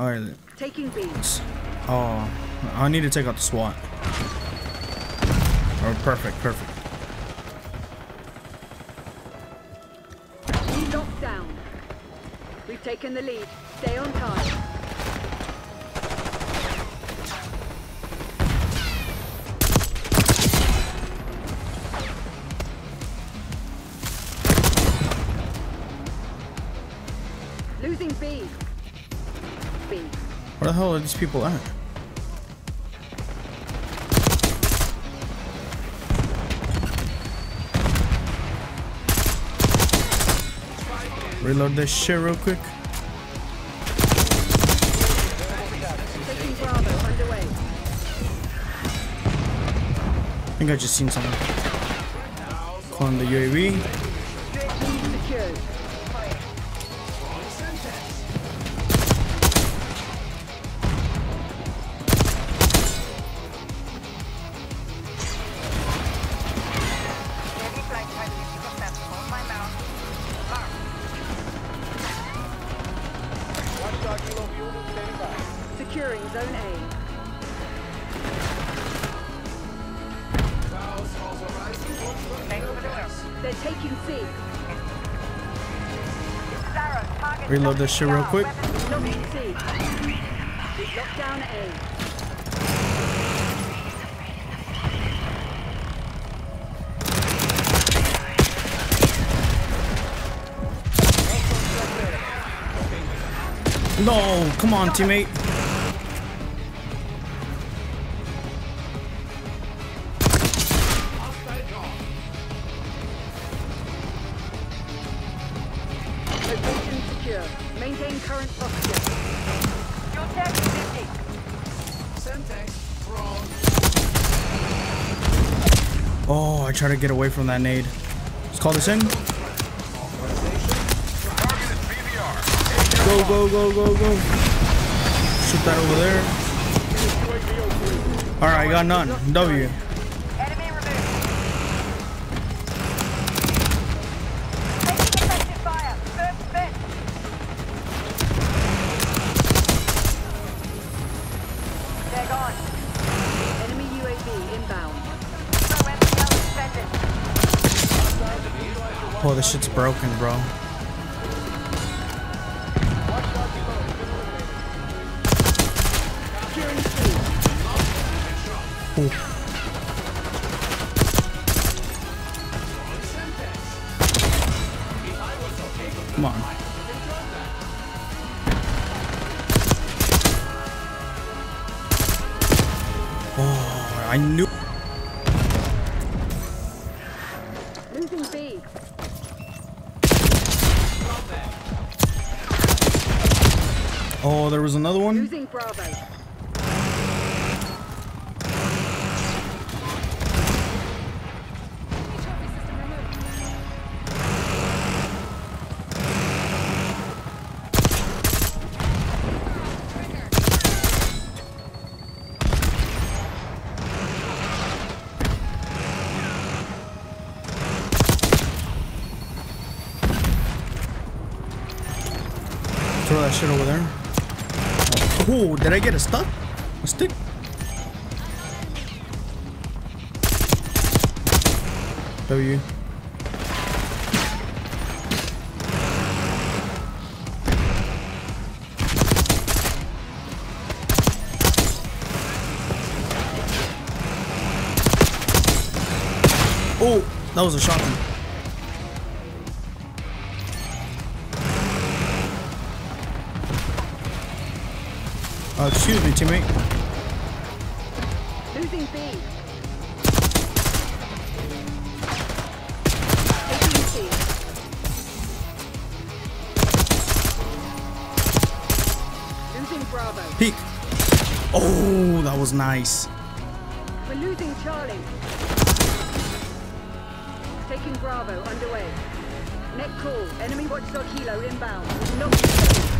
Alright. Taking B. Oh, I need to take out the SWAT. Oh, perfect, perfect. B locked down. We've taken the lead. Stay on target. Where the hell are these people at? Reload this shit real quick. I think I just seen someone. Calling the UAV. Zone A. Thanks for the work. They're taking C. Reload this shit real quick. Locking C. We've locked down A. No, come on, teammate. Oh, I try to get away from that nade. Let's call this in. Go, go, go, go, go. Shoot that over there. Alright, I got none. W. shit's broken, bro. Come on. Oh, I knew. Oh, there was another one. Losing Bravo. Throw that shit over there. Oh, did I get a stuck? A stick? W. Oh, that was a shotgun. Uh, excuse me, teammate. Losing B. Taking C. Losing Bravo. Peek. Oh, that was nice. We're losing Charlie. Taking Bravo underway. Net call. Enemy watchdog helo inbound. Not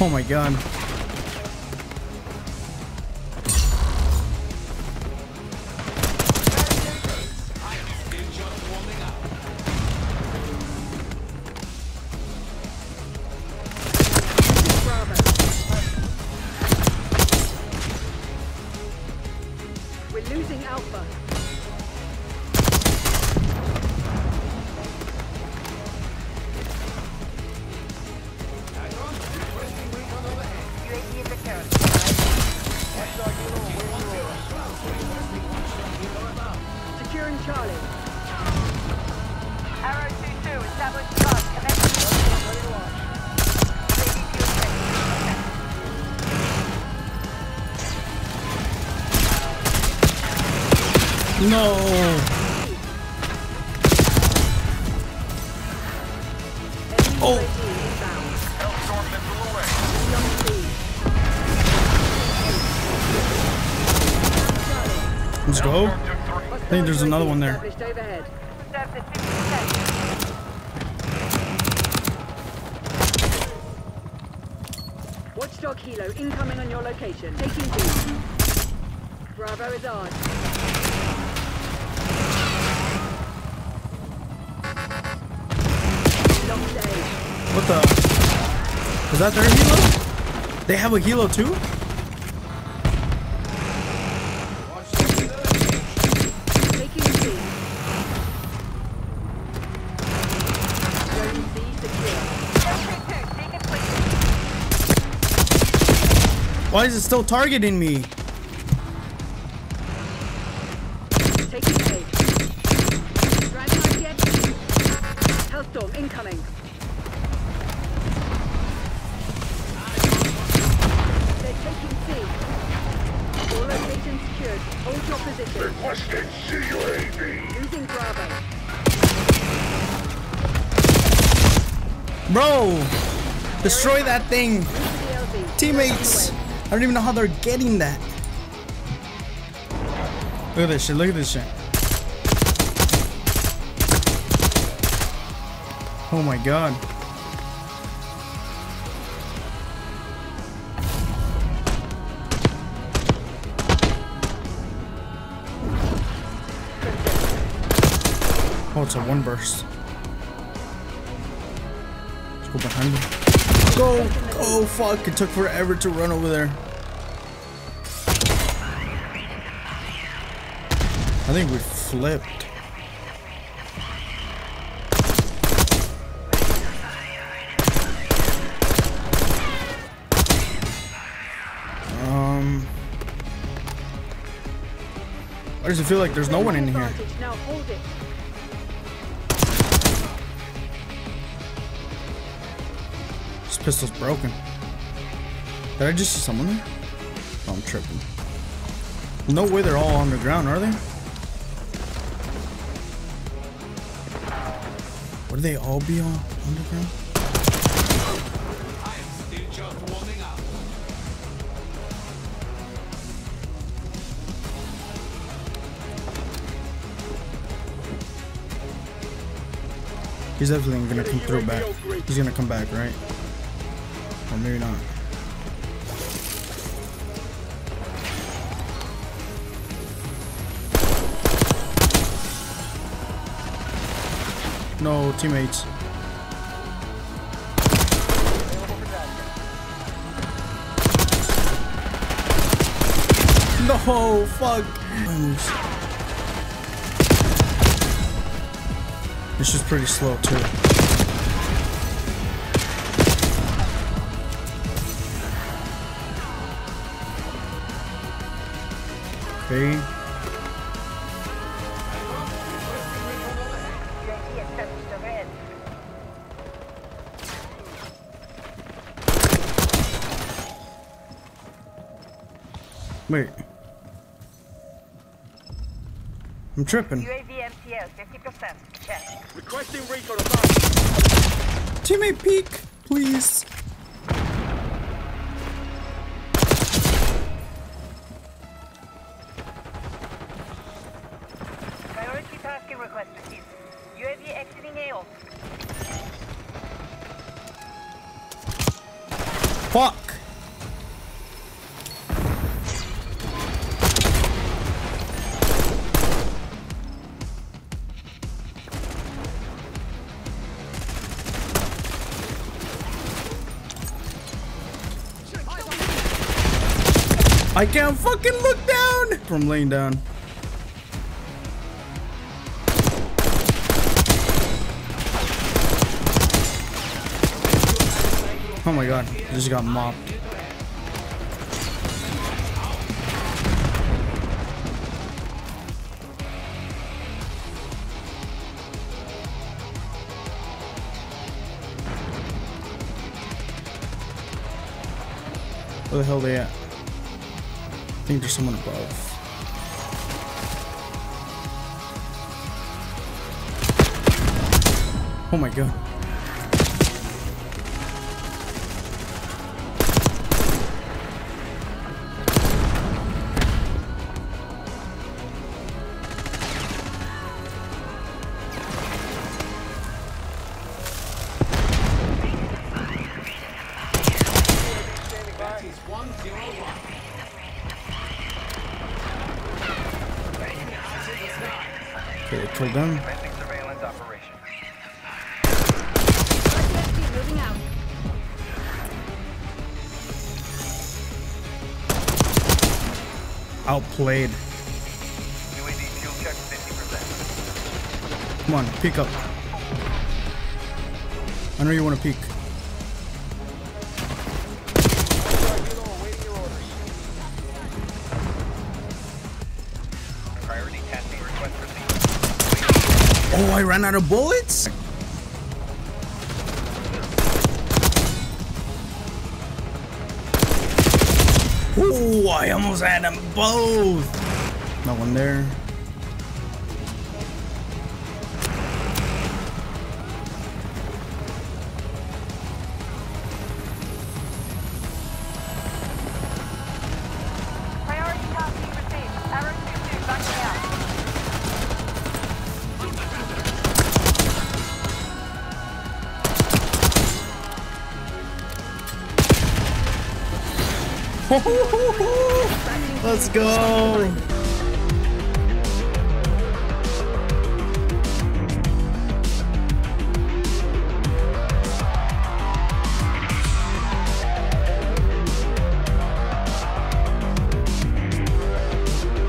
oh my god. No. Oh. Let's go. Hostile think there's another one there. established overhead. Serves at 50%. Watchdog Helo incoming on your location. Taking B. Bravo is ours. What the? Is that their helo? They have a helo too? Taking C. Zone C secure. Arrow 2-2, take it quickly. Why is it still targeting me? Position. Requesting CUAV. Bravo. Bro! Destroy that thing! Teammates! I don't even know how they're getting that. Look at this shit, look at this shit. Oh my god. Oh, it's a one burst. Let's go behind him. Go! Oh fuck, it took forever to run over there. I think we flipped. Um, why does it feel like there's no one in here? Pistol's broken. Did I just see someone there? Oh, I'm tripping. No way they're all on the ground, are they? Would they all be on underground? He's definitely gonna come through back. He's gonna come back, right? Or maybe not. No teammates. No, fuck. This is pretty slow too. Okay. UAV established overhead. Wait. I'm tripping. UAV MTL 50%. Check. Requesting recon above. Teammate peek, please. Fuck! I can't fucking look down from laying down. Oh my god, I just got mopped. Where the hell they at? I think there's someone above. Oh my god. Killed them. Commencing surveillance operation. RTSD moving out. Outplayed. UAV fuel check 50%. Come on, peek up. I know you want to peek. Oh, I ran out of bullets? Ooh, I almost had them both. No one there. Let's go.